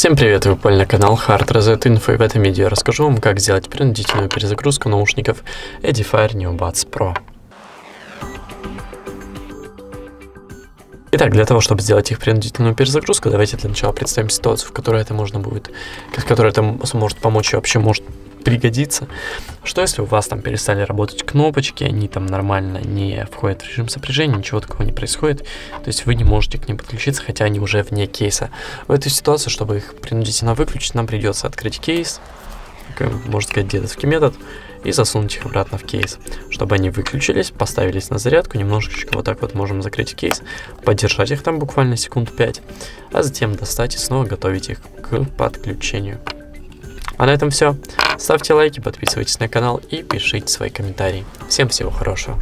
Всем привет, вы попали на канал Hard Reset Info и в этом видео я расскажу вам, как сделать принудительную перезагрузку наушников Edifier Neobuds Pro. Итак, для того, чтобы сделать их принудительную перезагрузку, давайте для начала представим ситуацию, в которой это можно будет, в которой это может помочь и вообще может пригодится. Что если у вас там перестали работать кнопочки, они там нормально не входят в режим сопряжения, ничего такого не происходит, то есть вы не можете к ним подключиться, хотя они уже вне кейса. В этой ситуации, чтобы их принудительно выключить, нам придется открыть кейс, можно сказать, дедовский метод, и засунуть их обратно в кейс, чтобы они выключились, поставились на зарядку, немножечко вот так вот можем закрыть кейс, подержать их там буквально секунд 5, а затем достать и снова готовить их к подключению. А на этом все. Ставьте лайки, подписывайтесь на канал и пишите свои комментарии. Всем всего хорошего.